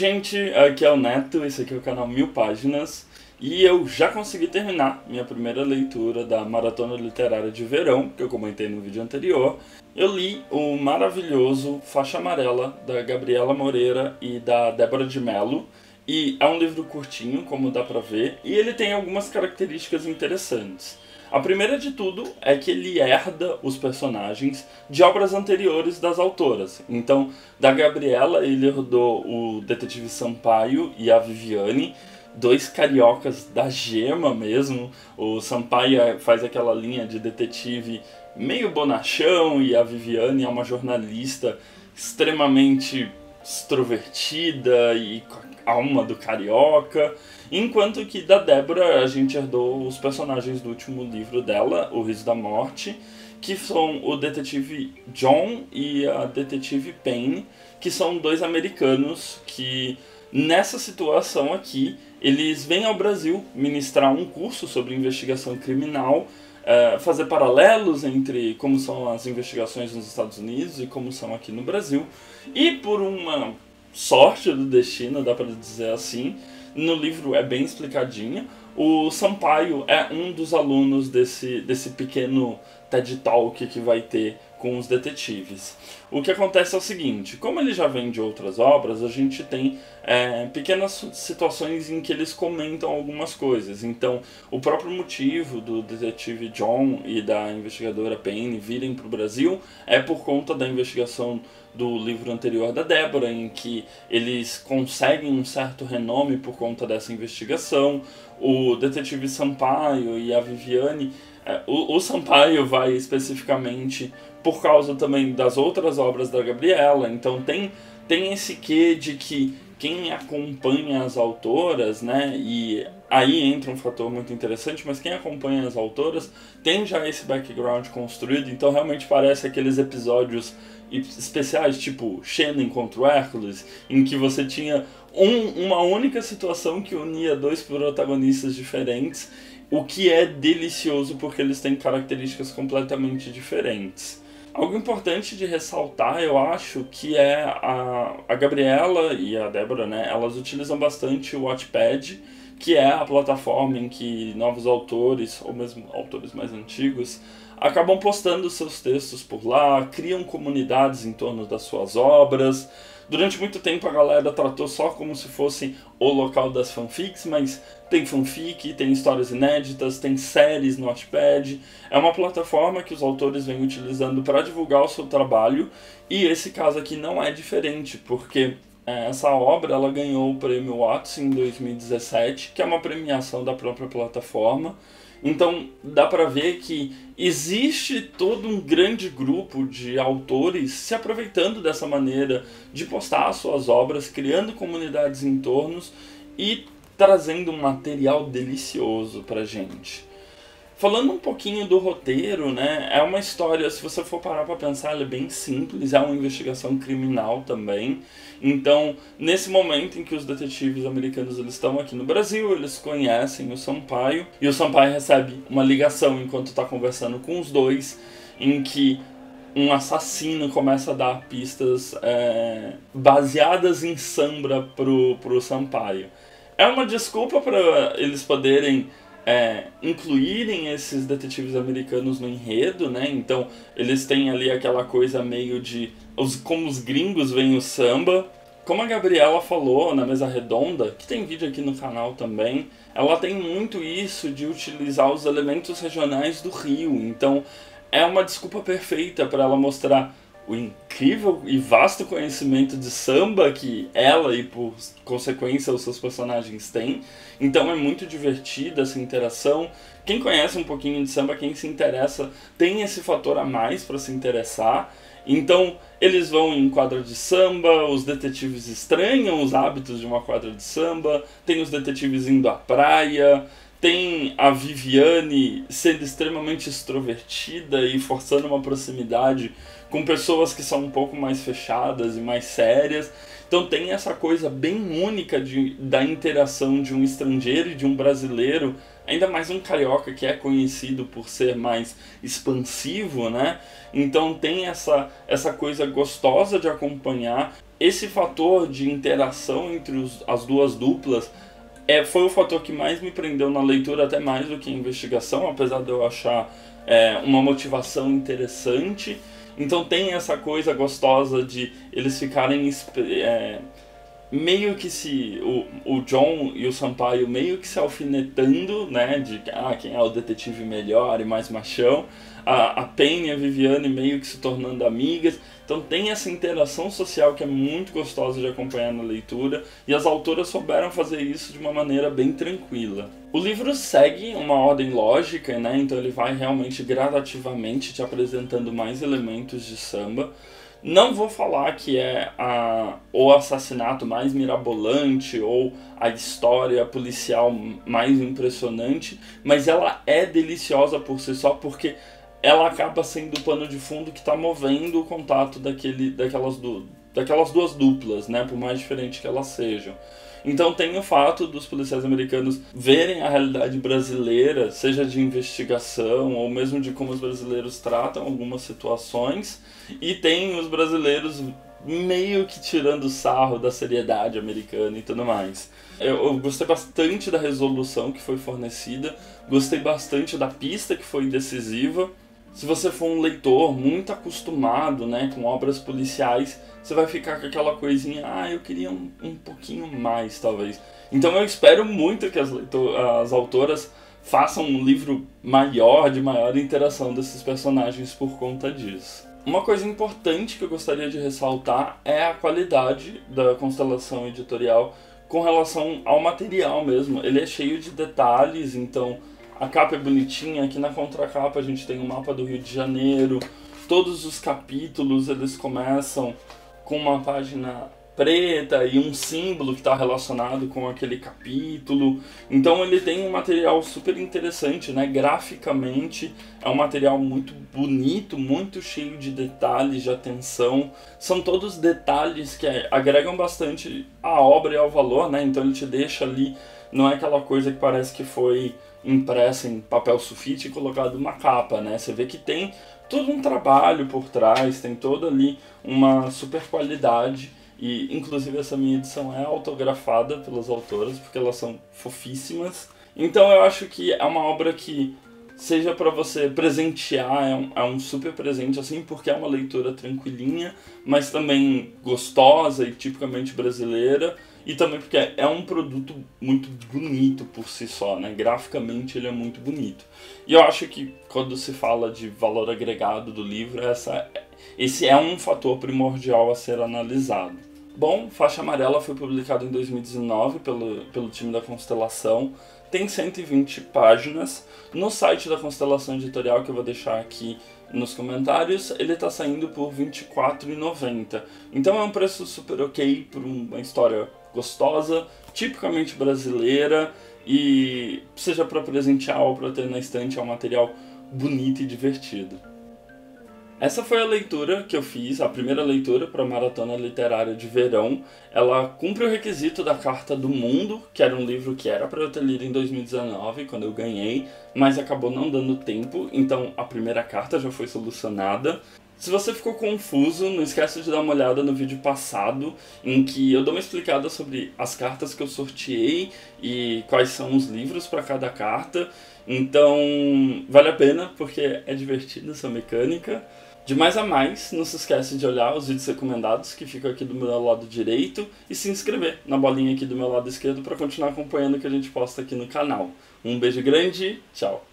gente, aqui é o Neto, esse aqui é o canal Mil Páginas e eu já consegui terminar minha primeira leitura da Maratona Literária de Verão, que eu comentei no vídeo anterior. Eu li o maravilhoso Faixa Amarela, da Gabriela Moreira e da Débora de Mello, e é um livro curtinho, como dá pra ver, e ele tem algumas características interessantes. A primeira de tudo é que ele herda os personagens de obras anteriores das autoras. Então, da Gabriela, ele herdou o Detetive Sampaio e a Viviane, dois cariocas da gema mesmo. O Sampaio faz aquela linha de detetive meio bonachão e a Viviane é uma jornalista extremamente extrovertida e com a alma do carioca. Enquanto que da Débora a gente herdou os personagens do último livro dela, O Riso da Morte, que são o detetive John e a detetive Payne, que são dois americanos que nessa situação aqui eles vêm ao Brasil ministrar um curso sobre investigação criminal, é, fazer paralelos entre como são as investigações nos Estados Unidos e como são aqui no Brasil. E por uma sorte do destino, dá para dizer assim, no livro é bem explicadinho. O Sampaio é um dos alunos desse, desse pequeno TED Talk que vai ter com os detetives. O que acontece é o seguinte: como ele já vem de outras obras, a gente tem é, pequenas situações em que eles comentam algumas coisas. Então, o próprio motivo do detetive John e da investigadora Payne virem para o Brasil é por conta da investigação do livro anterior da Débora, em que eles conseguem um certo renome por conta dessa investigação. O detetive Sampaio e a Viviane. É, o, o Sampaio vai especificamente por causa também das outras obras da Gabriela, então tem, tem esse quê de que quem acompanha as autoras, né, e aí entra um fator muito interessante, mas quem acompanha as autoras tem já esse background construído, então realmente parece aqueles episódios especiais, tipo Shannon contra o Hércules, em que você tinha um, uma única situação que unia dois protagonistas diferentes, o que é delicioso porque eles têm características completamente diferentes. Algo importante de ressaltar, eu acho, que é a, a Gabriela e a Débora, né? Elas utilizam bastante o Watchpad, que é a plataforma em que novos autores, ou mesmo autores mais antigos, acabam postando seus textos por lá, criam comunidades em torno das suas obras, Durante muito tempo a galera tratou só como se fosse o local das fanfics, mas tem fanfic, tem histórias inéditas, tem séries no Notepad. É uma plataforma que os autores vêm utilizando para divulgar o seu trabalho e esse caso aqui não é diferente, porque é, essa obra ela ganhou o prêmio Watts em 2017, que é uma premiação da própria plataforma. Então dá para ver que existe todo um grande grupo de autores se aproveitando dessa maneira de postar suas obras, criando comunidades em torno e trazendo um material delicioso para gente. Falando um pouquinho do roteiro, né? É uma história, se você for parar para pensar, ela é bem simples, é uma investigação criminal também. Então, nesse momento em que os detetives americanos eles estão aqui no Brasil, eles conhecem o Sampaio e o Sampaio recebe uma ligação enquanto está conversando com os dois, em que um assassino começa a dar pistas é, baseadas em Sambra pro, pro Sampaio. É uma desculpa para eles poderem é, incluírem esses detetives americanos no enredo, né? Então eles têm ali aquela coisa meio de os, como os gringos veem o samba. Como a Gabriela falou na mesa redonda, que tem vídeo aqui no canal também, ela tem muito isso de utilizar os elementos regionais do Rio. Então é uma desculpa perfeita para ela mostrar o incrível e vasto conhecimento de samba que ela e por consequência os seus personagens têm. Então é muito divertida essa interação. Quem conhece um pouquinho de samba, quem se interessa, tem esse fator a mais para se interessar. Então eles vão em quadra de samba, os detetives estranham os hábitos de uma quadra de samba, tem os detetives indo à praia, tem a Viviane sendo extremamente extrovertida e forçando uma proximidade com pessoas que são um pouco mais fechadas e mais sérias. Então tem essa coisa bem única de, da interação de um estrangeiro e de um brasileiro, ainda mais um carioca que é conhecido por ser mais expansivo, né? Então tem essa, essa coisa gostosa de acompanhar. esse fator de interação entre os, as duas duplas é, foi o fator que mais me prendeu na leitura, até mais do que a investigação, apesar de eu achar é, uma motivação interessante. Então tem essa coisa gostosa de eles ficarem é, meio que se o, o John e o Sampaio meio que se alfinetando, né, de ah, quem é o detetive melhor e mais machão, a, a Penny e a Viviane meio que se tornando amigas, então tem essa interação social que é muito gostosa de acompanhar na leitura e as autoras souberam fazer isso de uma maneira bem tranquila. O livro segue uma ordem lógica, né, então ele vai realmente gradativamente te apresentando mais elementos de samba, não vou falar que é a, o assassinato mais mirabolante ou a história policial mais impressionante, mas ela é deliciosa por si só porque ela acaba sendo o pano de fundo que está movendo o contato daquele, daquelas, du, daquelas duas duplas, né, por mais diferente que elas sejam. Então tem o fato dos policiais americanos verem a realidade brasileira, seja de investigação ou mesmo de como os brasileiros tratam algumas situações, e tem os brasileiros meio que tirando sarro da seriedade americana e tudo mais. Eu, eu, gostei bastante da resolução que foi fornecida, gostei bastante da pista que foi decisiva. Se você for um leitor muito acostumado né, com obras policiais, você vai ficar com aquela coisinha, ah, eu queria um, um pouquinho mais, talvez. Então eu espero muito que as, as autoras façam um livro maior, de maior interação desses personagens por conta disso. Uma coisa importante que eu gostaria de ressaltar é a qualidade da constelação editorial com relação ao material mesmo. Ele é cheio de detalhes, então a capa é bonitinha, aqui na contracapa a gente tem o um mapa do Rio de Janeiro. Todos os capítulos eles começam com uma página preta e um símbolo que está relacionado com aquele capítulo. Então ele tem um material super interessante, né? Graficamente é um material muito bonito, muito cheio de detalhes, de atenção. São todos detalhes que agregam bastante à obra e ao valor, né? Então ele te deixa ali, não é aquela coisa que parece que foi impressa em papel sulfite e colocado uma capa, né? Você vê que tem todo um trabalho por trás, tem toda ali uma super qualidade e inclusive essa minha edição é autografada pelas autoras porque elas são fofíssimas. Então eu acho que é uma obra que seja para você presentear, é um, é um, super presente assim, porque é uma leitura tranquilinha, mas também gostosa e tipicamente brasileira, e também porque é um produto muito bonito por si só, né? Graficamente ele é muito bonito. E eu acho que quando se fala de valor agregado do livro, essa, esse é um fator primordial a ser analisado. Bom, Faixa Amarela foi publicado em 2019 pelo, pelo time da Constelação tem 120 páginas. No site da Constelação Editorial, que eu vou deixar aqui nos comentários, ele está saindo por R$ 24,90. Então é um preço super ok por uma história gostosa, tipicamente brasileira e seja para presentear ou para ter na estante, é um material bonito e divertido. Essa foi a leitura que eu fiz, a primeira leitura para a Maratona Literária de Verão. Ela cumpre o requisito da Carta do Mundo, que era um livro que era para eu ter lido em 2019, quando eu ganhei, mas acabou não dando tempo, então a primeira carta já foi solucionada. Se você ficou confuso, não esquece de dar uma olhada no vídeo passado, em que eu dou uma explicada sobre as cartas que eu sorteei e quais são os livros para cada carta. Então, vale a pena, porque é divertida essa mecânica. De mais a mais, não se esquece de olhar os vídeos recomendados que ficam aqui do meu lado direito e se inscrever na bolinha aqui do meu lado esquerdo para continuar acompanhando o que a gente posta aqui no canal. Um beijo grande, tchau!